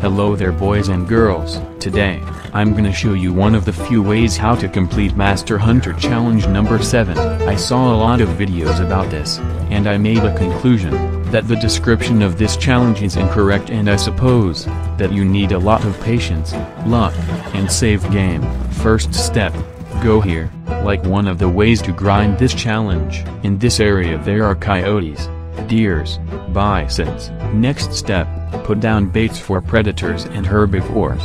Hello there boys and girls, today, I'm gonna show you one of the few ways how to complete Master Hunter Challenge number 7. I saw a lot of videos about this, and I made a conclusion, that the description of this challenge is incorrect and I suppose, that you need a lot of patience, luck, and save game. First step, go here, like one of the ways to grind this challenge. In this area there are coyotes, deers, bisons. Next step, put down baits for predators and herbivores.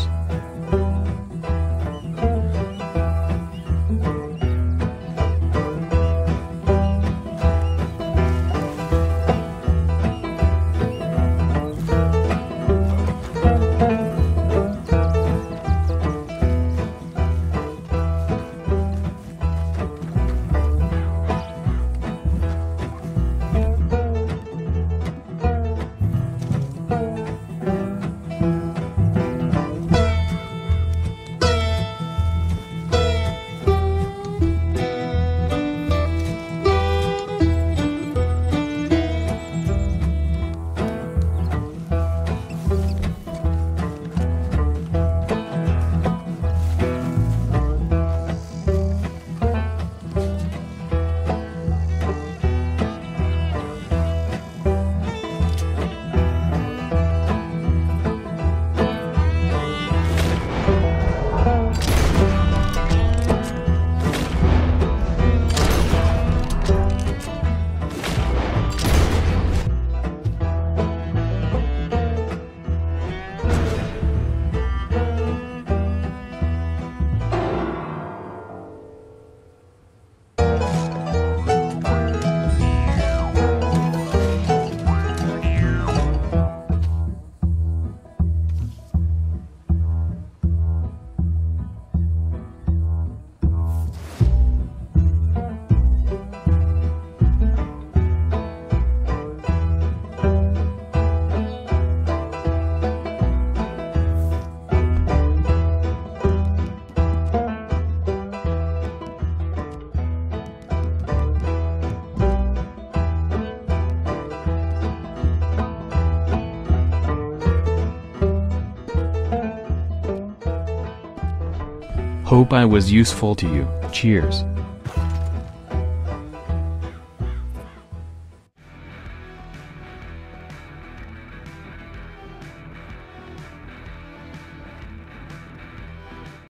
Hope I was useful to you. Cheers.